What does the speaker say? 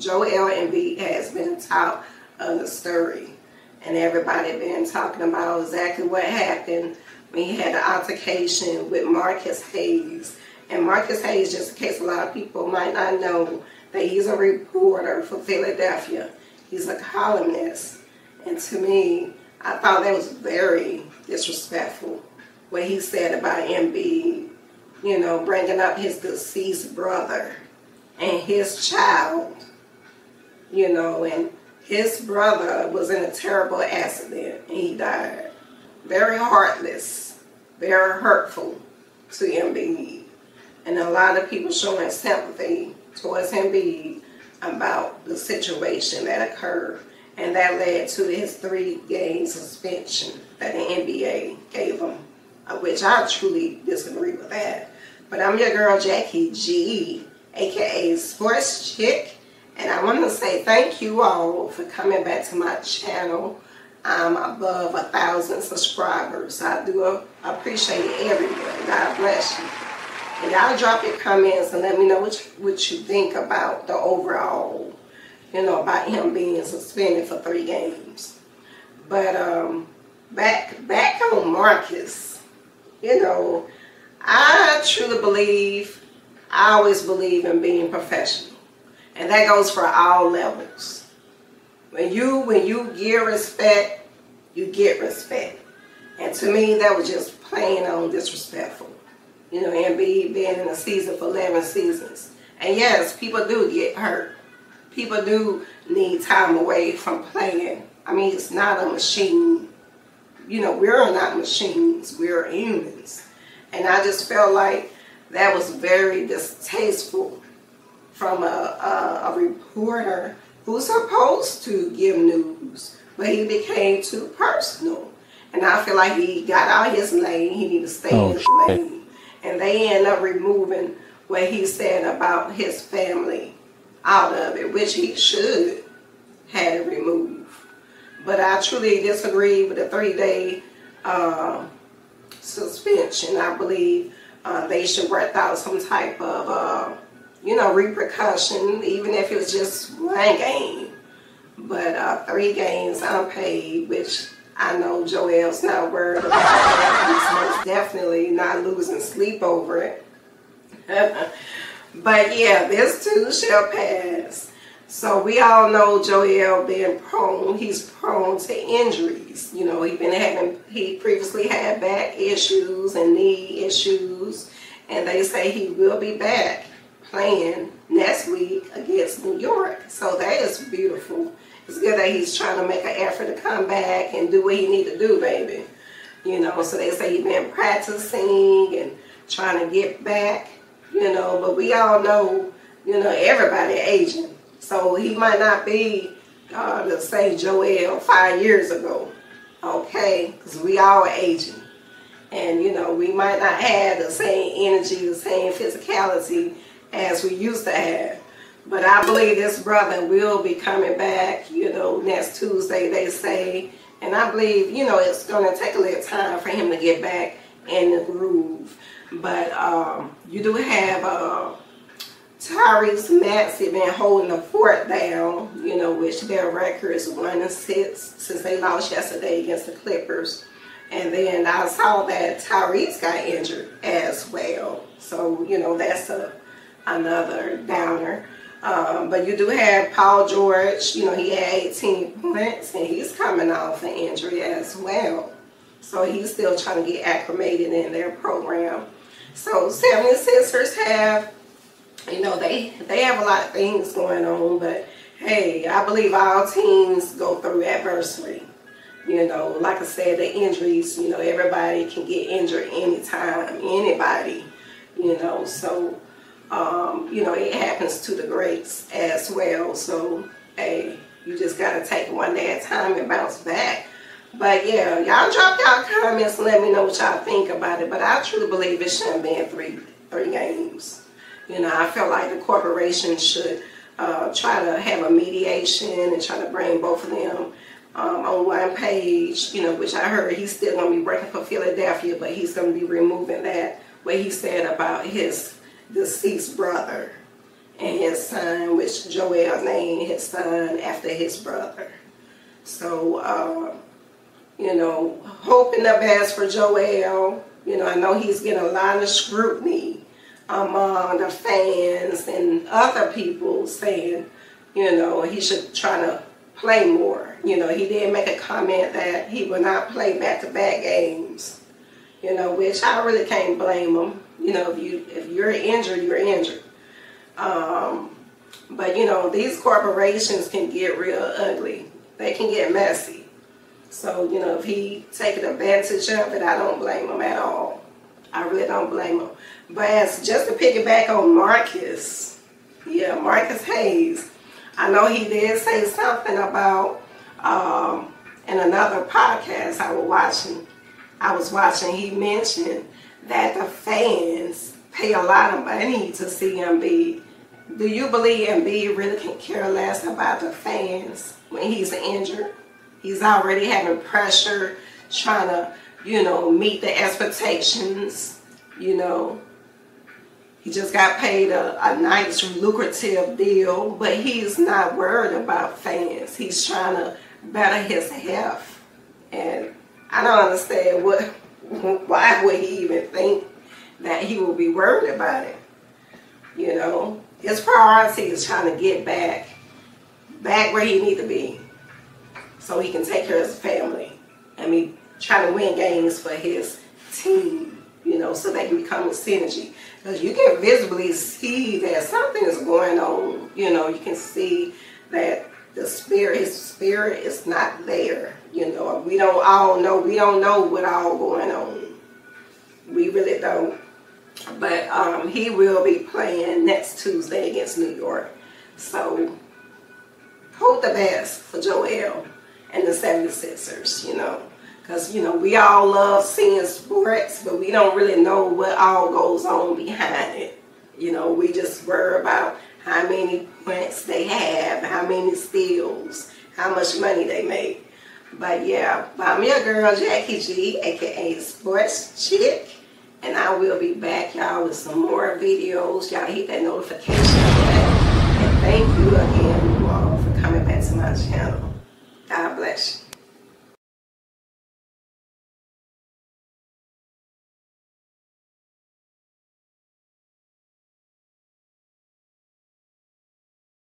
Joel Embiid has been top of the story. And everybody been talking about exactly what happened when he had the altercation with Marcus Hayes. And Marcus Hayes, just in case a lot of people might not know, that he's a reporter for Philadelphia. He's a columnist. And to me, I thought that was very disrespectful what he said about Embiid, you know, bringing up his deceased brother and his child you know, and his brother was in a terrible accident and he died. Very heartless, very hurtful to Embiid. And a lot of people showing sympathy towards Embiid about the situation that occurred. And that led to his three game suspension that the NBA gave him, which I truly disagree with that. But I'm your girl, Jackie G, aka Sports Chick. And I want to say thank you all for coming back to my channel. I'm above a thousand subscribers. I do appreciate everyone. God bless you. And y'all drop your comments and let me know what you, what you think about the overall, you know, about him being suspended for three games. But um, back back on Marcus, you know, I truly believe, I always believe in being professional. And that goes for all levels. When you when you give respect, you get respect. And to me, that was just plain on disrespectful. You know, and be being in a season for 11 seasons. And yes, people do get hurt. People do need time away from playing. I mean, it's not a machine. You know, we're not machines. We're humans. And I just felt like that was very distasteful from a, a, a reporter who's supposed to give news, but he became too personal. And I feel like he got out his lane. He need to stay oh, in his shit. lane. And they end up removing what he said about his family out of it, which he should had it removed. But I truly disagree with the three-day uh, suspension. I believe uh, they should work out some type of uh, you know, repercussion, even if it was just one game. But uh, three games unpaid, which I know Joel's not worried about. He's definitely not losing sleep over it. but yeah, this too shall pass. So we all know Joel being prone, he's prone to injuries. You know, he been having, he previously had back issues and knee issues. And they say he will be back playing next week against New York. So that is beautiful. It's good that he's trying to make an effort to come back and do what he need to do, baby. You know, so they say he's been practicing and trying to get back, you know, but we all know, you know, everybody aging. So he might not be uh, the same Joel five years ago, okay? Because we all aging. And, you know, we might not have the same energy, the same physicality as we used to have. But I believe this brother will be coming back, you know, next Tuesday, they say. And I believe, you know, it's going to take a little time for him to get back in the groove. But um, you do have uh, Tyrese Maxey been holding the fort down, you know, which their record is 1 and 6 since they lost yesterday against the Clippers. And then I saw that Tyrese got injured as well. So, you know, that's a another downer. Um, but you do have Paul George, you know, he had 18 points and he's coming off an injury as well. So he's still trying to get acclimated in their program. So 76ers have, you know, they, they have a lot of things going on, but hey, I believe all teams go through adversity. You know, like I said, the injuries, you know, everybody can get injured anytime, anybody, you know, so um, you know, it happens to the greats as well. So, hey, you just got to take one day at a time and bounce back. But yeah, y'all drop y'all comments and let me know what y'all think about it. But I truly believe it shouldn't be in three three games. You know, I feel like the corporation should uh, try to have a mediation and try to bring both of them um, on one page. You know, which I heard he's still going to be working for Philadelphia, but he's going to be removing that what he said about his deceased brother and his son, which Joel named his son after his brother. So, uh, you know, hoping the best for Joel. You know, I know he's getting a lot of scrutiny among the fans and other people saying, you know, he should try to play more. You know, he did make a comment that he will not play back-to-back games. You know, which I really can't blame them. You know, if you if you're injured, you're injured. Um, but you know, these corporations can get real ugly. They can get messy. So, you know, if he taking advantage of it, I don't blame him at all. I really don't blame him. But as just to piggyback on Marcus, yeah, Marcus Hayes, I know he did say something about um, in another podcast I was watching. I was watching. He mentioned that the fans pay a lot of money to see Embiid. Do you believe Embiid really can care less about the fans when he's injured? He's already having pressure, trying to, you know, meet the expectations, you know. He just got paid a, a nice, lucrative deal, but he's not worried about fans. He's trying to better his health. And I don't understand what, why would he even think that he will be worried about it? You know, his priority is trying to get back, back where he need to be so he can take care of his family. and mean, trying to win games for his team, you know, so they can become a synergy. Because you can visibly see that something is going on. You know, you can see that the spirit, his spirit is not there. You know, we don't all know, we don't know what all going on. We really don't. But um, he will be playing next Tuesday against New York. So, hope the best for Joel and the 76ers, you know. Because, you know, we all love seeing sports, but we don't really know what all goes on behind it. You know, we just worry about how many points they have, how many steals, how much money they make. But yeah, I'm your girl Jackie G, aka Sports Chick, and I will be back, y'all, with some more videos. Y'all hit that notification bell, And thank you again, you all, for coming back to my channel. God bless you.